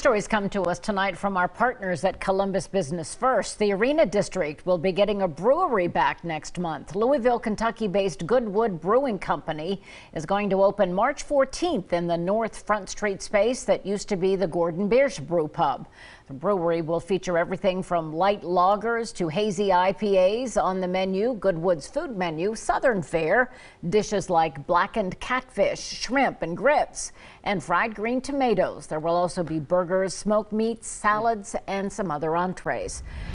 Stories come to us tonight from our partners at Columbus Business First. The Arena District will be getting a brewery back next month. Louisville, Kentucky based Goodwood Brewing Company is going to open March 14th in the North Front Street space that used to be the Gordon Biersch Brew Pub. The brewery will feature everything from light lagers to hazy IPAs on the menu. Goodwood's food menu, Southern fare, dishes like blackened catfish, shrimp, and grits, and fried green tomatoes. There will also be burgers, smoked meats, salads, and some other entrees.